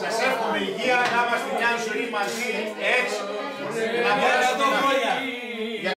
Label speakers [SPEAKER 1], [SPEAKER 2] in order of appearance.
[SPEAKER 1] Σας εύχομαι υγεία, να είμαστε μια ζωή μαζί, έτσι.